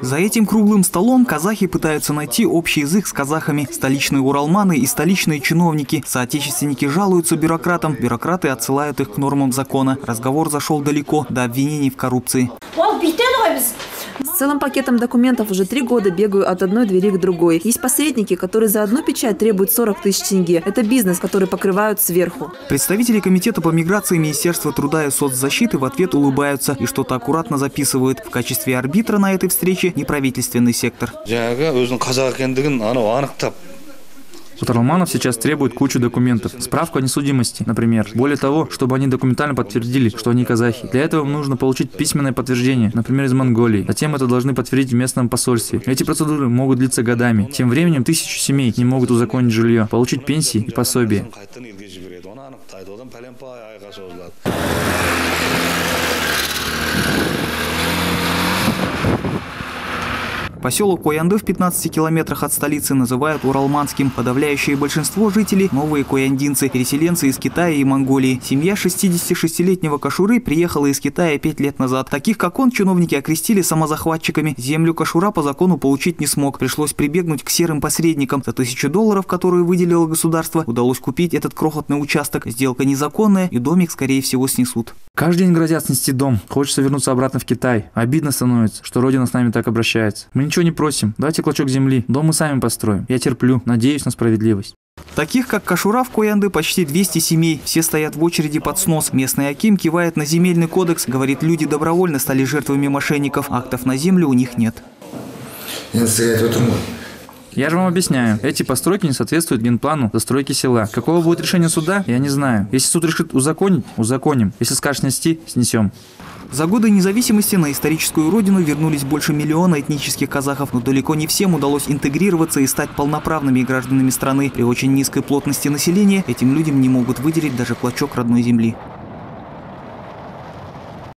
За этим круглым столом казахи пытаются найти общий язык с казахами. Столичные уралманы и столичные чиновники. Соотечественники жалуются бюрократам, бюрократы отсылают их к нормам закона. Разговор зашел далеко, до обвинений в коррупции. С целым пакетом документов уже три года бегаю от одной двери к другой. Есть посредники, которые за одну печать требуют 40 тысяч тенге. Это бизнес, который покрывают сверху. Представители комитета по миграции Министерства труда и соцзащиты в ответ улыбаются и что-то аккуратно записывают. В качестве арбитра на этой встрече неправительственный сектор. жаңағы өзінің қазақ екендігін анау анықтап У Таралманов сейчас требуют кучу документов. Справку о несудимости, например. Более того, чтобы они документально подтвердили, что они казахи. Для этого им нужно получить письменное подтверждение, например, из Монголии. Затем это должны подтвердить в местном посольстве. Эти процедуры могут длиться годами. Тем временем тысячи семей не могут узаконить жилье, получить пенсии и пособия. Поселок Коянды в 15 километрах от столицы называют Уралманским. Подавляющее большинство жителей – новые кояндинцы, переселенцы из Китая и Монголии. Семья 66-летнего Кашуры приехала из Китая пять лет назад. Таких, как он, чиновники окрестили самозахватчиками. Землю Кашура по закону получить не смог. Пришлось прибегнуть к серым посредникам. За тысячу долларов, которые выделило государство, удалось купить этот крохотный участок. Сделка незаконная, и домик, скорее всего, снесут. Каждый день грозят снести дом. Хочется вернуться обратно в Китай. Обидно становится, что Родина с нами так обращается. Мы ничего не просим. Дайте клочок земли. Дом мы сами построим. Я терплю. Надеюсь на справедливость. Таких, как Кашура в Коянды, почти 200 семей. Все стоят в очереди под снос. Местный Аким кивает на земельный кодекс. Говорит, люди добровольно стали жертвами мошенников. Актов на землю у них нет. енді Я же вам объясняю, эти постройки не соответствуют генплану застройки села. Какого будет решение суда, я не знаю. Если суд решит узаконить, узаконим. Если скажет снести, снесем. За годы независимости на историческую родину вернулись больше миллиона этнических казахов, но далеко не всем удалось интегрироваться и стать полноправными гражданами страны. При очень низкой плотности населения этим людям не могут выделить даже клочок родной земли.